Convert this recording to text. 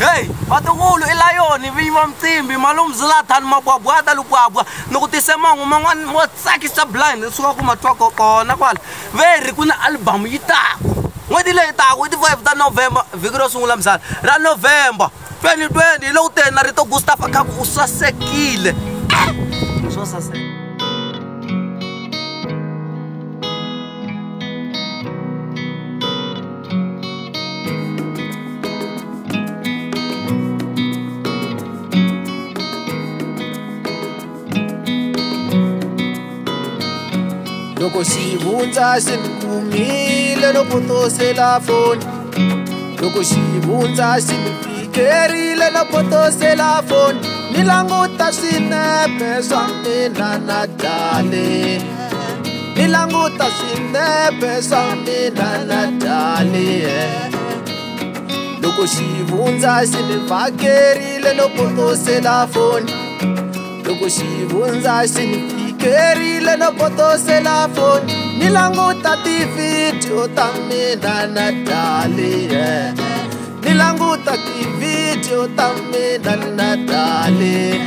heyi vatukulu i layoni vinyi mtsimbi malume zilatan mabwabwata lubwabwa ni ku tisemangu man'wani mo tsakisa blind suka ku matwako kona kwala. Veri ku na albamu yi taku n'hweti leyi taku i ti-five ta november vhiki ro sungula misala ra november 2020 hi loku teni na rito gustaf akaku u sasekile. Swo saseka. Loko xivundza xi ni kumile no potosela foni loko xivundza xi ni fikerile no potosela foni ni languta swinepe swa mina na dale ni languta swinepe swa mina na dale loko xivundza xi ni vhakerile no potosela foni loko xivundza xi ni fikerile no potosela foni ni languta tivhidiyo ta mina na dali ni languta tivhidiyo ta mina na dali